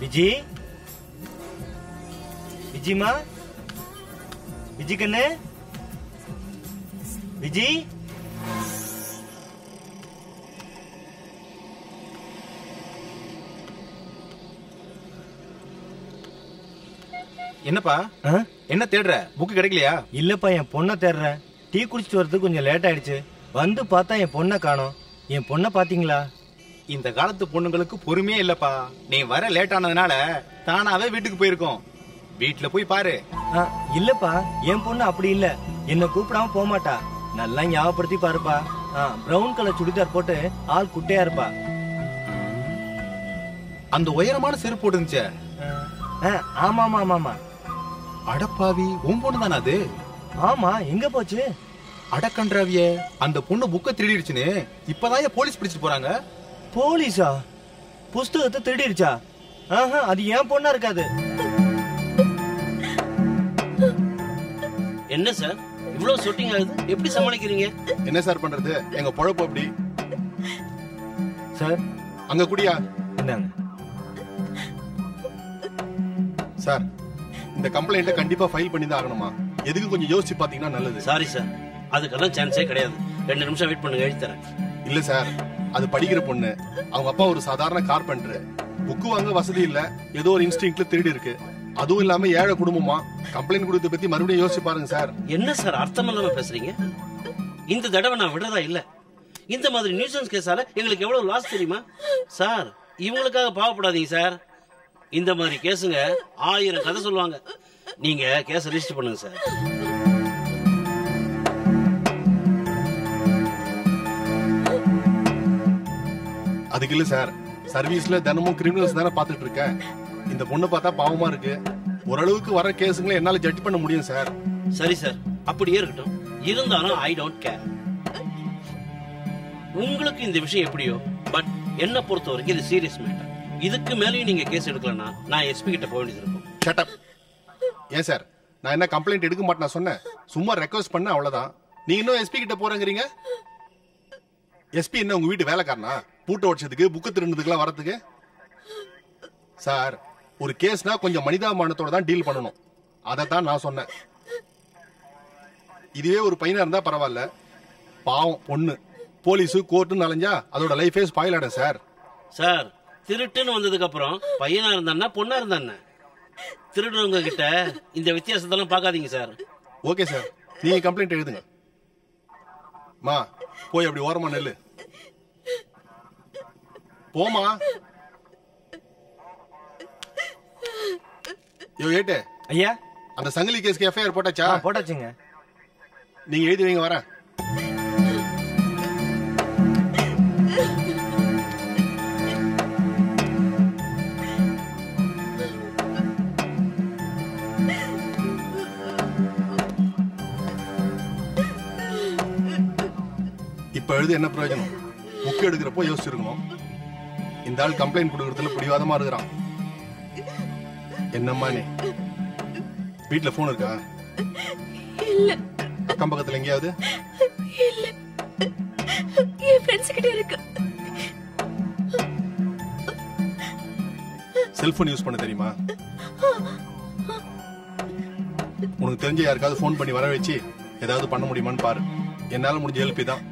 விஜி விஜிமா விஜி கண்ணு விஜி என்னப்பா? என்ன தேடுற? புக்கு கிடைக்கலையா? இல்லப்பா என் பொண்ணை தேடுறேன் டீ குடிச்சிட்டு வரதுக்கு கொஞ்சம் லேட் ஆயிடுச்சு. வந்து பார்த்தா என் பொண்ணை காணோம். என் பொண்ணை பாத்தீங்களா இந்த காலத்து பொண்ணுங்களுக்கு பொறுமையே இல்லப்பா. நீ வர லேட் ஆனதுனால தானாவே வீட்டுக்கு போயிருக்கோம். வீட்டுல போய் பாரு. இல்லப்பா என் பொண்ணு அப்படி இல்ல. என்ன கூப்பிடாம போக மாட்டா நல்லா ஞாபகப்படுத்தி பாருப்பா. பிரவுன் கலர் சுடிதார் போட்டு ஆள் குட்டையா இருப்பா. அந்த உயரமான செருப்பு போட்டுருந்துச்சே. ஆமா ஆமா ஆமா ஆமா அடப்பாவி உன் பொண்ணு தானே அது? ஆமா எங்க போச்சு? அடக்கன்றாவிய அந்த பொண்ணு புக்க திருடிடுச்சுன்னு இப்பதான் ஏன் போலீஸ் பிடிச்சிட்டு போறாங்க? போலீஸா? புஸ்தகத்தை திருடிருச்சா ஆஹா அது என் பொண்ணா இருக்காது. என்ன சார்? இவ்வளவு ஷூட்டிங் ஆகுது. எப்படி சமாளிக்கிறீங்க? என்ன சார் பண்றது? எங்க பொழப்பு அப்படி சார்? அங்க குடியா. இந்தாங்க. சார் இந்த கம்ப்ளைண்ட்டை கண்டிப்பா ஃபைல் பண்ணி தான் ஆகணுமா? எதுக்கு கொஞ்சம் யோசிச்சு பாத்தீங்கன்னா நல்லது. சாரி சார் அதுக்கெல்லாம் சான்ஸே கிடையாது. ரெண்டு நிமிஷம் வெயிட் பண்ணுங்க எழுதி தரேன். இல்ல சார் அது படிக்கிற பொண்ணு. அவங்க அப்பா ஒரு சாதாரண கார்பெண்டர் புக்கு வாங்க வசதி இல்ல. ஏதோ ஒரு இன்ஸ்டிங்க்ல திருடி இருக்கு. அதுவும் இல்லாம ஏழை குடும்பமா. கம்ப்ளைண்ட் கொடுத்த பத்தி மறுபடியும் யோசிச்சு பாருங்க சார் என்ன சார் அர்த்தம் இல்லாம பேசுறீங்க? இந்த தடவை நான் விடுறதா இல்ல? இந்த மாதிரி நியூசன்ஸ் கேஸால எங்களுக்கு எவ்வளவு லாஸ் தெரியுமா? சார் இவங்களுக்காக பாவப்படாதீங்க சார் இந்த மாதிரி கேஸுங்க ஆயிரம் கதை சொல்லுவாங்க. நீங்க கேஸ ரிஜிஸ்டர் பண்ணுங்க சார். அதுக்கு இல்ல சார். சர்வீஸ்ல தினமும் கிரிமினல்ஸ் தானே பாத்துட்டு இருக்கேன். இந்த பொண்ணை பார்த்தா பாவமா இருக்கு. ஓரளவுக்கு வர கேஸுங்களை என்னால ஜட்ஜ் பண்ண முடியும் சார். சரி சார். அப்படியே இருக்கட்டும். இருந்தாலும் ஐ டோன்ட் கேர் உங்களுக்கு இந்த விஷயம் எப்படியோ பட் என்ன பொறுத்த வரைக்கும் இது சீரியஸ் மேட்டர் இதுக்கு மேலேயும் நீங்க கேஸ் எடுக்கலன்னா நான் எஸ்பி கிட்ட போக வேண்டியது இருக்கும். ஷட்டப் ஏன் சார்? நான் என்ன கம்ப்ளைண்ட் எடுக்க மாட்டேன் சொன்னேன். சும்மா ரெக்வஸ்ட் பண்ண அவ்வளவுதான். நீ இன்னும் எஸ்பி கிட்ட போறேங்கிறீங்க? எஸ்பி என்ன உங்க வீட்டு வேலைக்காரனா? பூட்டை உடைச்சதுக்கு புக்கு திருடுறதுக்குலாம் வரதுக்கு சார் ஒரு கேஸ்னா கொஞ்சம் மனிதாபிமானத்தோட தான் டீல் பண்ணணும். அதை தான் நான் சொன்னேன். இதுவே ஒரு பையனா இருந்தா பரவாயில்ல. பாவம் பொண்ணு. போலீஸு கோர்ட்டுன்னு அலைஞ்சா அதோட லைஃபே ஸ்பாயில் ஆடும் சார். சார் திருட்டுன்னு வந்ததுக்கு அப்புறம் பையனா இருந்தான்னா பொண்ணா இருந்தானே திருடுறவங்க கிட்ட இந்த வித்தியாசத்தெல்லாம் பார்க்காதீங்க சார். Okay sir. நீங்க கம்ப்ளைண்ட் எழுதுங்க. மா போய் அப்படி ஓரமா நெல்லு. போமா யோ ஏட்டு. ஐயா? அந்த சங்கிலி கேஸ்க்கு எஃப்ஐஆர் போட்டாச்சா? ஆ, போட்டாச்சுங்க. நீங்க எழுதி வைங்க வரேன். எழுதி என்ன பிரயோஜனம்? புக் எடுக்கிறப்போ யோசிச்சிருக்கணும். இந்த ஆள் கம்ப்ளைண்ட் கொடுக்கறதுல பிடிவாதமா இருக்கிறான். என்னம்மா நீ? வீட்ல போன் இருக்கா? இல்ல. அக்கம் பக்கத்துல எங்கேயாவது? இல்ல. என் ஃப்ரெண்ட்ஸ் கிட்ட இருக்கு. செல்போன் யூஸ் பண்ண தெரியுமா? உனக்கு தெரிஞ்ச யாருக்காவது ஃபோன் பண்ணி வர வச்சு ஏதாவது பண்ண முடியுமான்னு பாரு. என்னால முடிஞ்ச ஹெல்ப் தான்.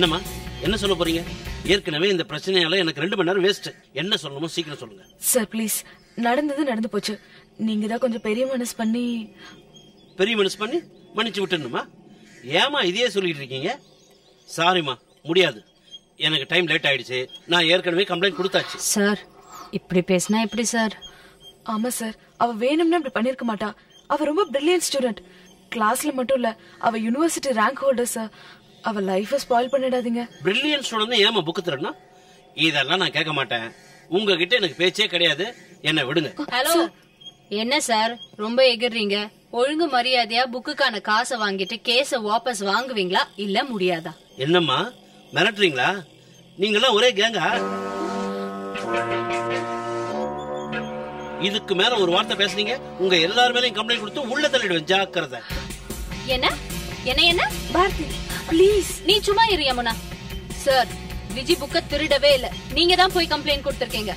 என்னம்மா? என்ன சொல்ல போறீங்க? ஏற்கனவே இந்த பிரச்சனையால எனக்கு ரெண்டு மணி நேரம் வேஸ்ட் என்ன சொல்லணுமோ சீக்கிரம் சொல்லுங்க. சார் ப்ளீஸ் நடந்தது நடந்து போச்சு. நீங்க தான் கொஞ்சம் பெரிய மனசு பண்ணி பெரிய மனசு பண்ணி மன்னிச்சு விட்டுணுமா ஏமா இதையே சொல்லிட்டு இருக்கீங்க? சாரிம்மா முடியாது. எனக்கு டைம் லேட் ஆயிடுச்சு. நான் ஏற்கனவே கம்ப்ளைண்ட் கொடுத்தாச்சு. சார் இப்படி பேசினா எப்படி சார் ஆமா சார் அவ வேணும்னு அப்படி பண்ணிருக்க மாட்டா. அவ ரொம்ப பிரில்லியன்ட் ஸ்டூடெண்ட் கிளாஸ்ல மட்டும் இல்ல அவ யுனிவர்சிட்டி ரேங்க் ஹோல்டர் சார் அவ லைஃப ஸ்பாயில் பண்ணிடாதீங்க. பிரில்லியன் ஸ்டூடெண்ட் ஏமா புக்கு தரணும் இதெல்லாம் நான் கேட்க மாட்டேன். உங்ககிட்ட எனக்கு பேச்சே கிடையாது. என்ன விடுங்க. ஹலோ என்ன சார் ரொம்ப எகிர்றீங்க. ஒழுங்கு மரியாதையா புக்குக்கான காசை வாங்கிட்டு கேஸ வாபஸ் வாங்குவீங்களா? இல்ல முடியாதா? என்னம்மா? மிரட்டுறீங்களா? நீங்கெல்லாம் ஒரே கேங்கா இதுக்கு மேல ஒரு வார்த்தை பேசுனீங்க. உங்க எல்லார் மேலயும் கம்ப்ளைண்ட் கொடுத்து உள்ள தள்ளிடுவேன். ஜாக்கிரதை. என்ன? என்ன என்ன? பாரதி. ப்ளீஸ் நீ சும்மா இரு யமுனா சார் விஜி புக்க திருடவே இல்ல. நீங்க தான் போய் கம்ப்ளைண்ட் கொடுத்திருக்கீங்க.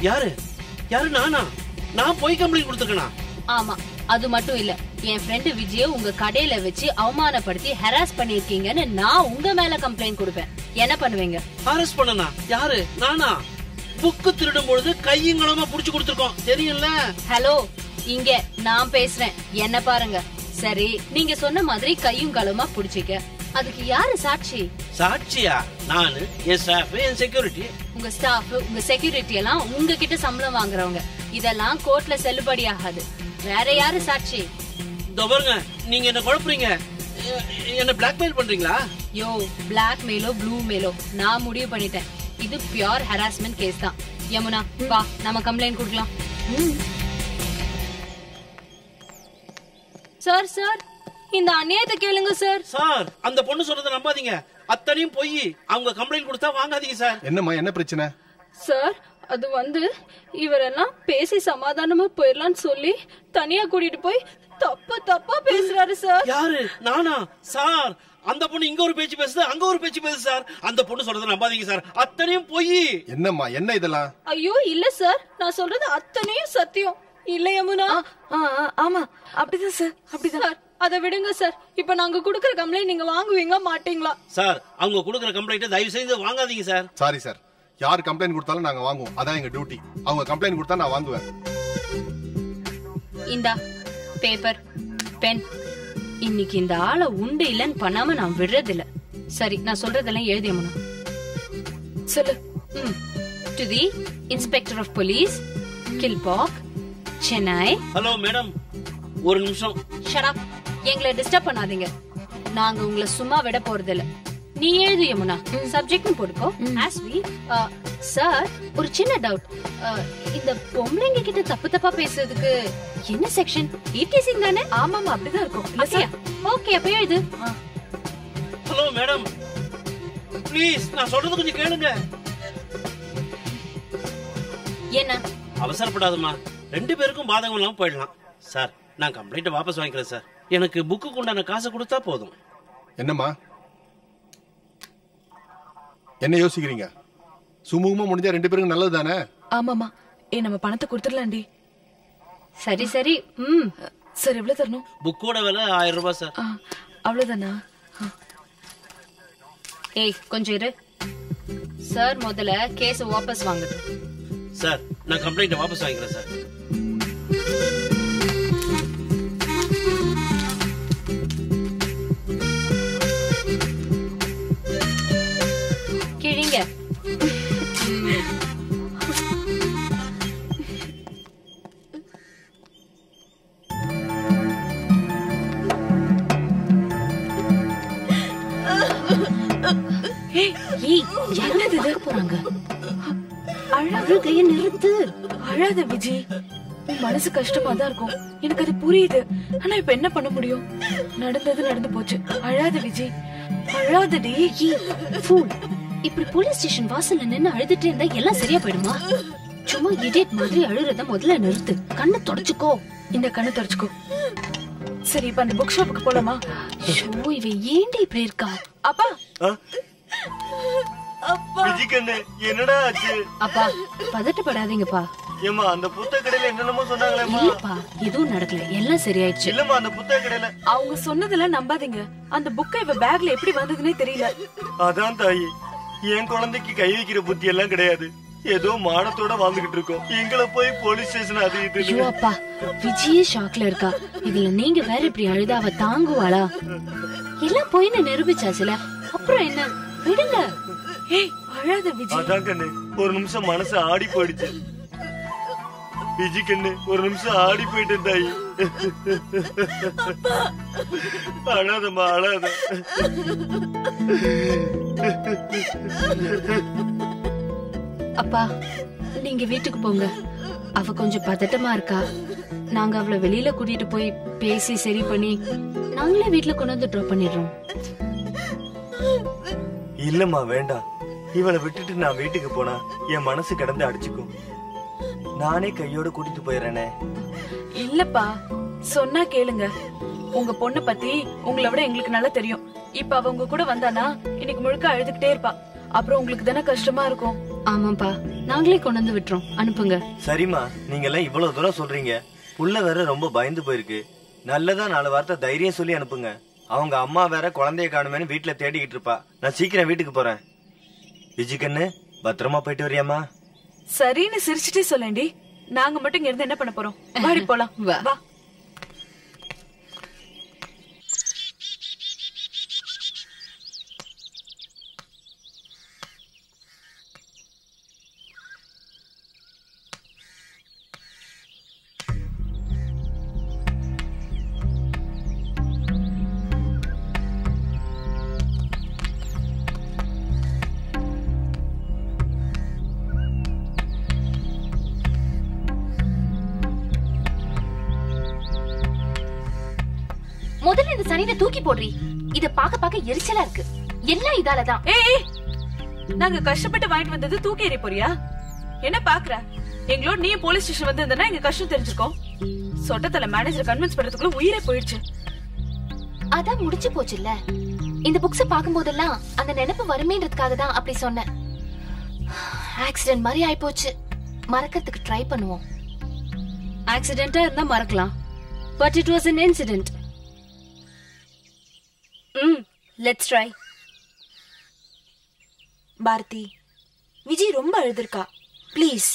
யாரு? யாரு நானா? நான் போய் கம்ப்ளைண்ட் கொடுத்துருக்கேனா? ஆமா அது மட்டும் இல்ல. என் ஃப்ரெண்டு விஜய உங்க கடையில வச்சு அவமானப்படுத்தி ஹராஸ் பண்ணிருக்கீங்கன்னு நான் உங்க மேல கம்ப்ளைண்ட் கொடுப்பேன். என்ன பண்ணுவீங்க? அரெஸ்ட் பண்ணனா? யாரு? நானா? புக்கு திருடும் பொழுது கையங்களமா புடிச்சு கொடுத்துருக்கோம். தெரியும்ல? ஹலோ இங்க நான் பேசுறேன். என்ன பாருங்க. சரி நீங்க சொன்ன மாதிரி கையும் களவுமா புடிச்சிக்க. அதுக்கு யாரு சாட்சி? சாட்சியா? நானு என் ஸ்டாஃப் என் செக்யூரிட்டி உங்க ஸ்டாஃப் உங்க செக்யூரிட்டி எல்லாம் உங்ககிட்ட சம்பளம் வாங்குறவங்க. இதெல்லாம் கோர்ட்ல செல்லுபடி ஆகாது. வேற யாரு சாட்சி? இதோ பாருங்க நீங்க என்ன குழப்புறீங்க? என்ன பிளாக்மெயில் பண்றீங்களா? யோ பிளாக் மெயிலோ ப்ளூ மெயிலோ நான் முடிவு பண்ணிட்டேன். இது பியோர் ஹராஸ்மெண்ட் கேஸ் தான். யமுனா வா நம்ம கம்ப்ளைண்ட் கொடுக்கலாம். சார் சார் இந்த அநியாயத்தை கேளுங்க சார் சார் அந்த பொண்ணு சொல்றதை நம்பாதீங்க. அத்தனையும் போய் அவங்க கம்ப்ளைண்ட் கொடுத்தா வாங்காதீங்க சார் என்னம்மா என்ன பிரச்சனை? சார் அது வந்து இவரெல்லாம் பேசி சமாதானமா போயிடலாம்னு சொல்லி தனியா கூட்டிட்டு போய் தப்பு தப்பா பேசுறாரு சார் யாரு? நானா? சார் அந்த பொண்ணு இங்க ஒரு பேச்சு பேசுது அங்க ஒரு பேச்சு பேசுது சார் அந்த பொண்ணு சொல்றதை நம்பாதீங்க சார் அத்தனையும் போய். என்னம்மா என்ன இதெல்லாம்? ஐயோ இல்ல சார் நான் சொல்றது அத்தனையும் சத்தியம். இல்ல யமுனா. ஆ, ஆ, ஆமா. அப்படிதான் சார் அப்படிதான். அதை விடுங்க சார். இப்ப நாங்க குடுக்கற கம்ப்ளைண்ட் நீங்க வாங்குவீங்களா மாட்டீங்களா? சார் அவங்க கொடுக்குற கம்ப்ளைண்ட் தயவு செய்து வாங்காதீங்க சார். சாரி சார் யார் கம்ப்ளைண்ட் கொடுத்தாலும் நாங்க வாங்குவோம். அதான் எங்க டியூட்டி அவங்க கம்ப்ளைண்ட் கொடுத்தா நான் வாங்குவேன். இந்தா பேப்பர் பென் இன்னைக்கு இந்த ஆளை உண்டு இல்லைன்னு பண்ணாம நான் விடுறதில்ல. சரி நான் சொல்றதெல்லாம் எழுதி யமுனா. சொல்லு. To the inspector of police Kilpauk Chennai. Hello madam ஒரு நிமிஷம். ஷடப் எங்களை டிஸ்டர்ப் பண்ணாதீங்க. நாங்க உங்களை சும்மா விட போறது இல்ல நீ எழுது யமுனா. சப்ஜெக்ட்னு போட்டுக்கோ. ஆஸ் வி சார் ஒரு சின்ன டவுட் இந்த பொம்பளைங்க கிட்ட தப்பு தப்பா பேசுறதுக்கு என்ன செக்ஷன் ஈட்டிசிங் தானே? ஆமாமா அப்படிதான் இருக்கும். சார் ஓகே அப்ப எழுது. ஹலோ மேடம் ப்ளீஸ் நான் சொல்றது கொஞ்சம் கேளுங்க. என்ன? அவசரப்படாதம்மா. ரெண்டு பேருக்கும் பாதகம் இல்லாம போயிடலாம். சார் நான் கம்ப்ளைண்ட் வாபஸ் வாங்கிக்கிறேன் சார். எனக்கு புக்கு உண்டான காசை கொடுத்தா போதும். என்னம்மா? என்ன யோசிக்கிறீங்க? சுமூகமா முடிஞ்சா ரெண்டு பேருக்கும் நல்லது தானே? ஆமாமா ஏ நம்ம பணத்தை கொடுத்துடலாண்டி சரி சரி. ம். சார் எவ்வளவு தரணும்? புக்கோட விலை ஆயிரம் ரூபாய் சார். அவ்வளவுதானா. ஏய் கொஞ்சம் இரு. சார் முதல்ல கேஸ் வாபஸ் வாங்குது சார் நான் கம்ப்ளைண்ட் வாபஸ் வாங்கிக்கிறேன் சார். அழுகைய நிறுத்து. அழாத விஜி. உன் மனசு கஷ்டமா தான் இருக்கும். எனக்கு அது புரியுது. ஆனா இப்ப என்ன பண்ண முடியும்? நடந்தது நடந்து போச்சு. அழாத விஜி. அழாதடி ஃபூல் இப்படி போலீஸ் ஸ்டேஷன் வாசல்ல நின்னு அழுதுட்டே இருந்தா எல்லாம் சரியா போயிடுமா? சும்மா இடியட் மாதிரி அழுறத முதல்ல நிறுத்து. கண்ணை தொடச்சுக்கோ. இந்த கண்ணை தொடச்சுக்கோ. சரி இப்ப அந்த புக் ஷாப்புக்கு போலாமா? ஐயோ இவ ஏண்டி இப்படி இருக்கா? அப்பா! என்னடா ஆச்சு? அப்பா பதட்டப்படாதீங்கப்பா. ஏமா அந்த புத்தக கடையில என்னென்னமோ சொன்னாங்களேம்மா. இல்லப்பா எதுவும் நடக்கல. எல்லாம் சரியாயிடுச்சு. இல்லம்மா அந்த புத்தக கடையில அவங்க சொன்னதெல்லாம் நம்பாதீங்க. அந்த புக்கை இவ பேக்ல எப்படி வந்ததுன்னே தெரியல. அதான் தாயி. என் குழந்தைக்கு கை வைக்கிற புத்தி எல்லாம் கிடையாது. ஏதோ மானத்தோட வாழ்ந்துகிட்டு இருக்கோம். எங்களை போய் போலீஸ் ஸ்டேஷன் அது ஐயோ இது அப்பா. விஜயே ஷாக்ல இருக்கா. இதுல நீங்க வேற இப்படி அழுதா அவ தாங்குவாளா? எல்லாம் போயின்னு நிரூபிச்சாச்சுல? அப்புறம் என்ன? விடுங்க. அழாத விஜி அதான் கண்ணு ஒரு நிமிஷம் மனசு ஆடி போயிடுச்சு. விஜி கண்ணு ஒரு நிமிஷம் ஆடி போயிட்டேன் தாயி. அழாதம்மா அழாத. அப்பா நீங்க வீட்டுக்கு போங்க. அவ கொஞ்சம் பதட்டமா இருக்கா. நாங்க அவளை வெளியில கூட்டிட்டு போய் பேசி சரி பண்ணி நாங்களே வீட்ல கொண்டு வந்து ட்ராப் பண்ணிடுறோம். இல்லம்மா வேண்டாம். இவளை விட்டுட்டு நான் வீட்டுக்கு போனா என் மனசு கிடந்து அடிச்சுக்கும். நானே கையோட கூட்டிட்டு போயிடுறேனே. இல்லப்பா சொன்னா கேளுங்க. உங்க பொண்ணு பத்தி உங்களை விட எங்களுக்கு நல்லா தெரியும். இப்ப அவ உங்க கூட வந்தானா இன்னைக்கு முழுக்க அழுதுகிட்டே இருப்பா. அப்புறம் உங்களுக்கு தானே கஷ்டமா இருக்கும். ஆமாப்பா நாங்களே கொண்டு வந்து விட்டுறோம். அனுப்புங்க. சரிம்மா நீங்க எல்லாம் இவ்வளவு தூரம் சொல்றீங்க. புள்ள வேற ரொம்ப பயந்து போயிருக்கு. நல்லதா நாலு வார்த்தை தைரியம் சொல்லி அனுப்புங்க. அவங்க அம்மா வேற குழந்தைய காணுமேனு வீட்டுல தேடிக்கிட்டு இருப்பா. நான் சீக்கிரம் வீட்டுக்கு போறேன். விஜிகண்ணு பத்திரமா போயிட்டு வரியாமா சரின்னு சிரிச்சுட்டே சொல்லேண்டி நாங்க மட்டும் இங்க இருந்து என்ன பண்ண போறோம்? வாடி போலாம். வா. சனியை தூக்கி போடுறி. இத பாக்க பாக்க எரிச்சலா இருக்கு. எல்லாம் இதாலதான் ஏய் ஏய். நாங்க கஷ்டப்பட்டு வாங்கிட்டு வந்தது தூக்கி எறிய போறியா? என்ன பாக்குற எங்களோட நீ போலீஸ் ஸ்டேஷன் வந்திருந்தனா எங்க கஷ்டம் தெரிஞ்சிருக்கோம். சொட்டத்தல மேனேஜர் கன்வின்ஸ் பண்றதுக்குள்ள உயிரே போயிடுச்சு. அதான் முடிஞ்சு போச்சுல்ல. இந்த புக்ஸ பாக்கும்போதெல்லாம் அந்த நினைப்பு வருமேன்றதுக்காக தான் அப்படி சொன்னேன். ஆக்சிடென்ட் மாதிரி ஆயிப்போச்சு. மறக்கிறதுக்கு ட்ரை பண்ணுவோம். ஆக்சிடென்டா இருந்தா மறக்கலாம். But it was an incident hmm let's try Bharathi Vijay ரொம்ப அழுதுருக்கா. ப்ளீஸ்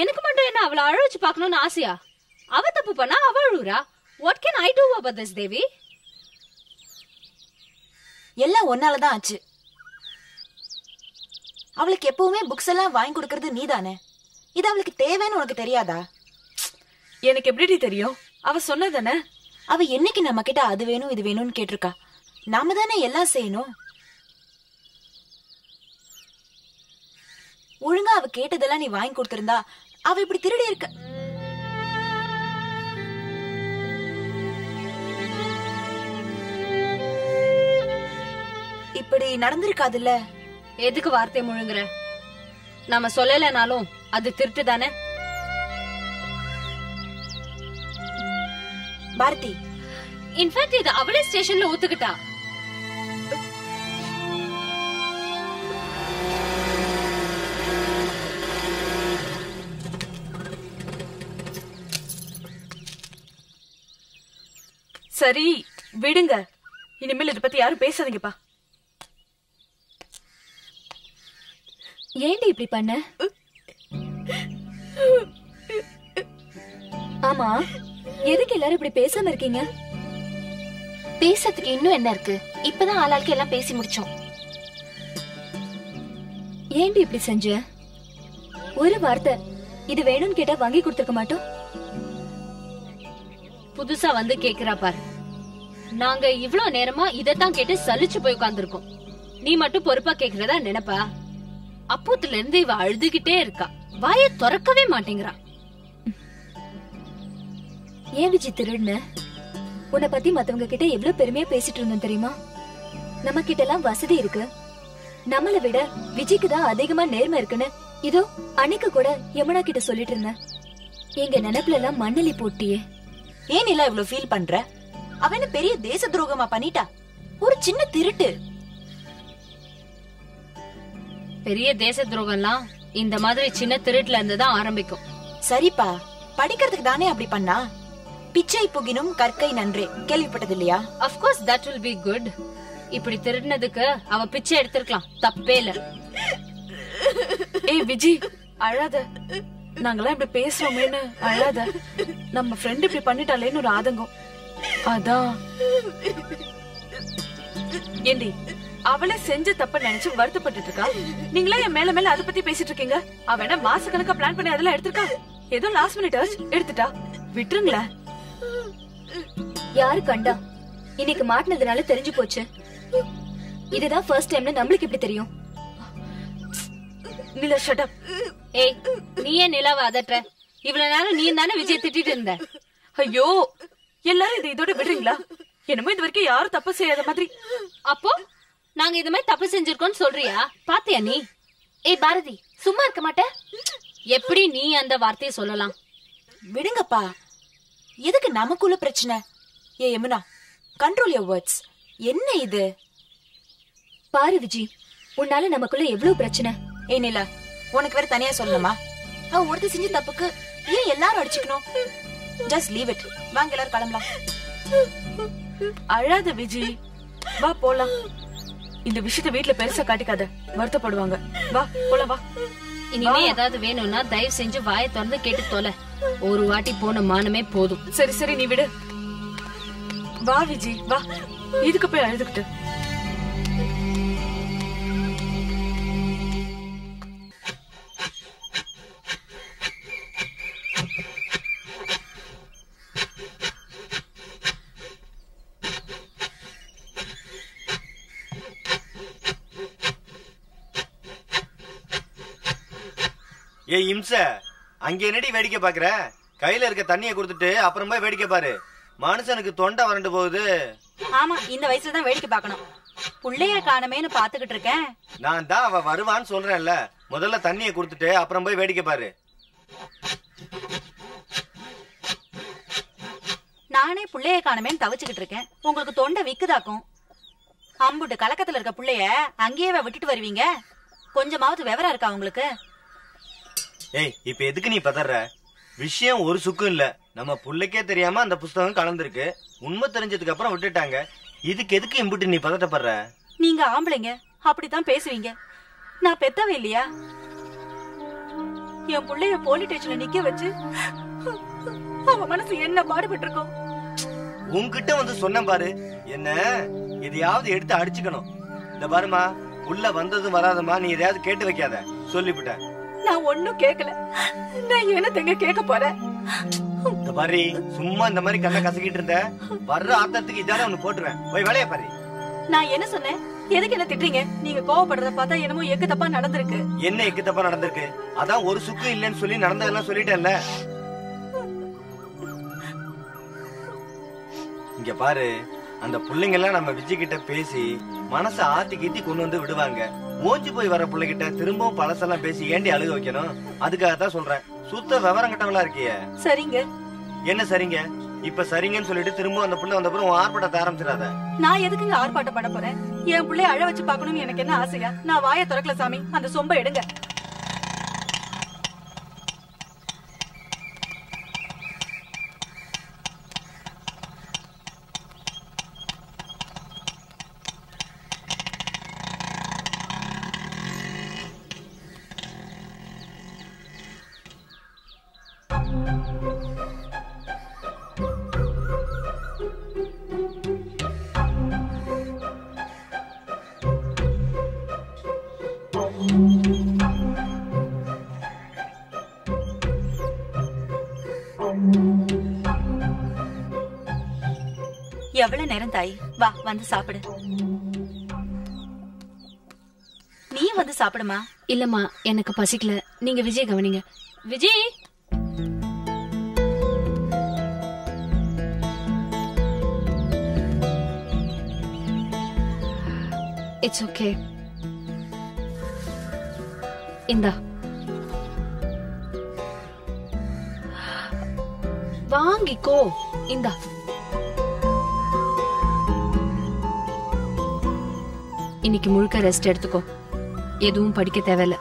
எனக்கு மட்டும் என்ன அவளை அழ வச்சு பார்க்கணும்னு ஆசையா? அவ தப்பு பண்ணா அவ அழுவுறா. What can I do about this Devi எல்லாம் ஒன்னால தான் ஆச்சு. அவளுக்கு எப்பவுமே புக்ஸ் எல்லாம் வாங்கி கொடுக்கறது நீதானே? இது அவளுக்கு தேவைன்னு உனக்கு தெரியாதா? எனக்கு எப்படி தெரியும்? அவ சொன்னதானே அவ என்னைக்கு நம்ம கிட்ட அது வேணும் இது வேணும்னு கேட்டிருக்கா. நாம தானே எல்லாம் செய்யணும்? ஒழுங்கா அவ கேட்டதெல்லாம் நீ வாங்கி கொடுத்திருந்தா அவ இப்படி திருடி இருக்க. இப்படி நடந்திருக்காதுல்ல? எதுக்கு வார்த்தை முழுங்குற? நாம சொல்லலைனாலும் அது திருட்டு தானே? பாரதி. இன்ஃபேக்ட் இது அவளே ஸ்டேஷன்ல ஒத்துக்கிட்டா சரி விடுங்க. இனிமேல் இத பத்தி யாரும் பேசாதீங்கப்பா. ஏண்டி இப்படி பண்ண? ஆமா எதுக்கு எல்லாரும் இப்படி பேசாம இருக்கீங்க? பேசுறதுக்கு இன்னும் என்ன இருக்கு? இப்பதான் ஆளாளுக்கு எல்லாம் பேசி முடிச்சோம். ஏண்டி இப்படி செஞ்ச? ஒரு வார்த்தை இது வேணும்னு கேட்டா வாங்கி கொடுத்துருக்க மாட்டோம்? புதுசா வந்து கேக்குறா பாரு. நாங்க இவ்ளோ நேரமா இதத்தான் கேட்டு சலிச்சு போய் உட்கார்ந்திருக்கோம் நீ மட்டும் பொறுப்பா கேக்குறதா நினைப்பா? அப்பூத்துல இருந்து இவ அழுதுகிட்டே இருக்கா. வாய திறக்கவே மாட்டேங்கிறா. ஏன் விஜய் திருடுன? உன்னை பத்தி மத்தவங்க கிட்ட எவ்வளவு பெருமையா பேசிட்டு இருந்தோம் தெரியுமா? நம்ம கிட்ட எல்லாம் வசதி இருக்கு. நம்மள விட விஜய்க்கு தான் அதிகமா நேர்மை இருக்குன்னு இதோ அன்னைக்கு கூட யமுனா கிட்ட சொல்லிட்டு இருந்தேன். எங்க நினைப்புல எல்லாம் மண்ணலி போட்டியே. ஏன் இல்ல இவ்ளோ ஃபீல் பண்ற? அவ என்ன பெரிய தேச துரோகமா பண்ணிட்டா? ஒரு சின்ன திருட்டு. பெரிய தேச துரோகம்லாம் இந்த மாதிரி சின்ன திருட்டுல இருந்து தான் ஆரம்பிக்கும். சரிப்பா. படிக்கிறதுக்கு தானே அப்படி பண்ணா? பிச்சை புகினும் கற்கை நன்றே. கேள்விப்பட்டது இல்லையா of course that will be good இப்படி திருடினதுக்கு அவ பிச்சை எடுத்திருக்கலாம். தப்பே இல்ல. ஏய் விஜி அழாத. நாங்கெல்லாம் இப்படி பேசுறோமேன்னு அழாத. நம்ம ஃப்ரெண்ட் இப்படி பண்ணிட்டாலேன்னு ஒரு ஆதங்கம். அதான் ஏண்டி அவளே செஞ்ச தப்ப நினைச்சு வருத்தப்பட்டு இருக்கா நீங்களே என் மேல மேல அத பத்தி பேசிட்டு இருக்கீங்க அவ என்ன மாச கணக்கா பிளான் பண்ணி அதெல்லாம் எடுத்திருக்கா? ஏதோ லாஸ்ட் மினிட் எடுத்துட்டா? விட்டுருங்களேன். யாரு கண்டா? இன்னைக்கு மாட்டினதுனால தெரிஞ்சு போச்சு. இதுதான் ஃபர்ஸ்ட் டைம்னு நம்மளுக்கு எப்படி தெரியும்? நில ஷட் ஏய் நீ ஏன் நிலாவை அதட்டுற. இவ்வளவு நேரம் நீ தானே விஜய் திட்டிட்டு இருந்த? ஐயோ எல்லாரும் இது இதோட விடுறீங்களா? என்னமோ இது வரைக்கும் யாரும் தப்பு செய்யாத மாதிரி. அப்போ? நாங்க இது மாதிரி தப்பு செஞ்சிருக்கோம்னு சொல்றியா? பாத்தியா நீ? ஏய் பாரதி சும்மா இருக்க மாட்ட. எப்படி நீ அந்த வார்த்தையை சொல்லலாம்? விடுங்கப்பா. எதுக்கு நமக்குள்ள பிரச்சனை? ஏ யமுனா கண்ட்ரோல் யோர் வேர்ட்ஸ் என்ன இது? பாரு விஜி உன்னால நமக்குள்ள எவ்வளவு பிரச்சனை? ஏ நிலா உனக்கு வேற தனியா சொல்லணுமா? அவ ஒருத்தி செஞ்ச தப்புக்கு ஏன் எல்லாரும் அடிச்சுக்கணும்? ஜஸ்ட் லீவ் இட் வாங்க எல்லாரும் கிளம்பலாம். அழாத விஜி. வா போலாம். இந்த விஷயத்த வீட்ல பெருசா காட்டிக்காத. வருத்தப்படுவாங்க. வா போலாம் வா. இனிமே ஏதாவது வேணும்னா தயவு செஞ்சு வாயை திறந்து கேட்டு தொலை. ஒரு வாட்டி போன மானமே போதும். சரி சரி நீ விடு. வா விஜி வா. இதுக்கு போய் அழுதுகிட்டு. ஏய் இம்ச அங்க என்னடி வேடிக்கை பாக்குற? கையில இருக்க தண்ணிய கொடுத்துட்டு அப்புறம் போய் வேடிக்கை பாரு. மனுஷனுக்கு தொண்டை வறண்டு போகுது. ஆமா இந்த வயசுல தான் வேடிக்கை பார்க்கணும். புள்ளைய காணமேன்னு பாத்துக்கிட்டு இருக்கேன். நான் தான் அவ வருவான்னு சொல்றேன்ல. முதல்ல தண்ணிய கொடுத்துட்டு அப்புறம் போய் வேடிக்கை பாரு. நானே புள்ளைய காணமேன்னு தவிச்சுக்கிட்டு இருக்கேன். உங்களுக்கு தொண்டை விக்குதாக்கும்? அம்புட்டு கலக்கத்துல இருக்க புள்ளைய அங்கேயே விட்டுட்டு வருவீங்க? கொஞ்சமாவது விவரம் இருக்கா உங்களுக்கு? ஏய் இப்ப எதுக்கு நீ பதற விஷயம் ஒரு சுக்கும் இல்ல. நம்ம புள்ளைக்கே தெரியாம அந்த புஸ்தகம் கலந்துருக்கு. உண்மை தெரிஞ்சதுக்கு அப்புறம் விட்டுட்டாங்க. இதுக்கு எதுக்கு இம்புட்டு நீ பதட்டப்படுற நீங்க ஆம்பளைங்க அப்படித்தான் பேசுவீங்க. நான் பெத்தவ இல்லையா? என் புள்ளைய போலீஸ் ஸ்டேஷன்ல நிக்க வச்சு அவ மனசு என்ன பாடுபட்டு இருக்கும் உன்கிட்ட வந்து சொன்னேன் பாரு. என்ன? எதையாவது எடுத்து அடிச்சுக்கணும். இந்த பாருமா உள்ள வந்ததும் வராதமா நீ எதையாவது கேட்டு வைக்காத. சொல்லிவிட்டேன். நான் ஒண்ணும் கேட்கல நான் என்னத்தங்க கேட்க போறேன் இந்த சும்மா இந்த மாதிரி கண்ணை கசக்கிட்டு இருந்த வர்ற ஆத்தத்துக்கு இதான ஒண்ணு போட்டுருவேன். போய் வேலைய பாரு. நான் என்ன சொன்னேன்? எதுக்கு என்ன திட்டுறீங்க? நீங்க கோவப்படுறத பார்த்தா என்னமோ எக்கு தப்பா நடந்திருக்கு. என்ன எக்கு தப்பா நடந்திருக்கு? அதான் ஒரு சுக்கும் இல்லைன்னு சொல்லி நடந்ததெல்லாம் சொல்லிட்டேன்ல. இங்க பாரு அந்த புள்ளைங்க எல்லாம் நம்ம விஜய் கிட்ட பேசி மனசை ஆத்தி கீத்தி கொண்டு வந்து விடுவாங்க. ஓஞ்சு போய் வர பிள்ளைகிட்ட திரும்பவும் பழசெல்லாம் பேசி ஏண்டி அழுக வைக்கணும்? அதுக்காக தான் சொல்றேன். சுத்த விவரம் கட்டவங்களா இருக்கிய? சரிங்க. என்ன சரிங்க? இப்ப சரிங்கன்னு சொல்லிட்டு திரும்ப அந்த புள்ள வந்த அப்புறம் உன் ஆர்ப்பாட்டத்தை ஆரம்பிச்சிடாத. நான் எதுக்குங்க ஆர்ப்பாட்டம் பண்ண போறேன்? என் பிள்ளைய அழ வச்சு பார்க்கணும்னு எனக்கு என்ன ஆசையா? நான் வாயை திறக்கல சாமி. அந்த சொம்ப எடுங்க. எவ்வளவு நேரம் தாய் வா வந்து சாப்பிடு. நீ வந்து சாப்பிடுமா? இல்லம்மா எனக்கு பசிக்கல. நீங்க விஜய் கவனிங்க. விஜய் இட்ஸ் ஓகே இந்தா. வாங்கிக்கோ. இந்தா. இன்னைக்கு முழுக்க ரெஸ்ட் எடுத்துக்கோ. எதுவும் படிக்க தேவையில்ல.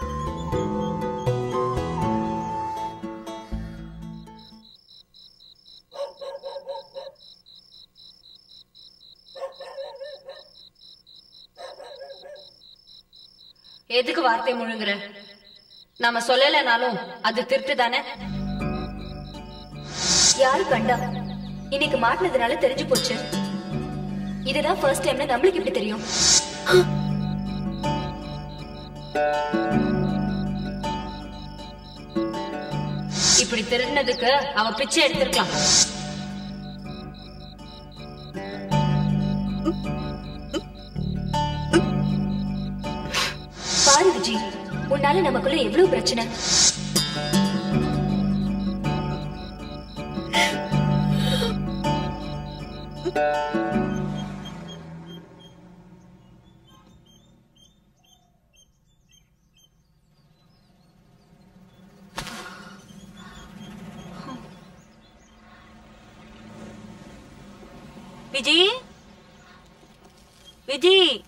எதுக்கு வார்த்தை முழுங்குற? நாம சொல்லலைனாலும் அது திருட்டு தானே? யாரு கண்டா? இன்னைக்கு மாட்டினதுனால தெரிஞ்சு போச்சு. இதுதான் ஃபர்ஸ்ட் டைம்ல நம்மளுக்கு எப்படி தெரியும். இப்படி திருடினதுக்கு அவ பிச்சை எடுத்திருக்கலாம். பாரு விஜி உன்னால நமக்குள்ள எவ்வளவு பிரச்சனை? विजी विजी